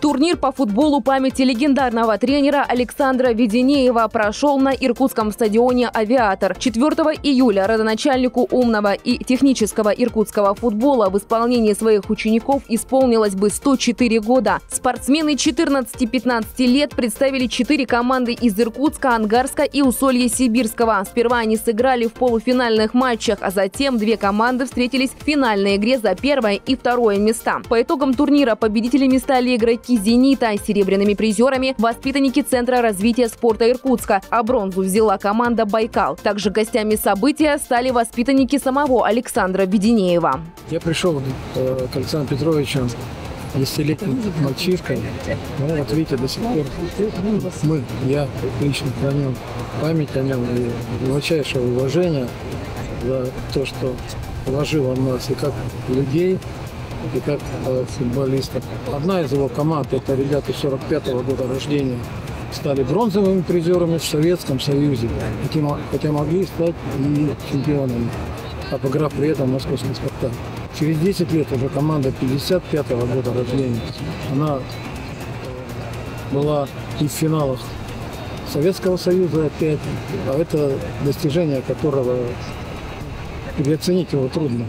Турнир по футболу памяти легендарного тренера Александра Веденеева прошел на Иркутском стадионе «Авиатор». 4 июля родоначальнику умного и технического иркутского футбола в исполнении своих учеников исполнилось бы 104 года. Спортсмены 14-15 лет представили четыре команды из Иркутска, Ангарска и Усолья-Сибирского. Сперва они сыграли в полуфинальных матчах, а затем две команды встретились в финальной игре за первое и второе места. По итогам турнира победителями стали игроки игроки «Зенита», серебряными призерами – воспитанники Центра развития спорта Иркутска, а бронзу взяла команда «Байкал». Также гостями события стали воспитанники самого Александра Веденеева. Я пришел э, к Александру Петровичу десятилетним мальчишкой. Ну, вот видите, до сих пор мы, я лично храню память о нем и глубочайшее уважение за то, что положил он нас и как людей, и как э, футболистов. Одна из его команд, это ребята 45-го года рождения, стали бронзовыми призерами в Советском Союзе, хотя, хотя могли стать и чемпионами, обыграв при этом московский спартак. Через 10 лет уже команда 55-го года рождения, она была и в финалах Советского Союза опять, а это достижение которого переоценить его трудно.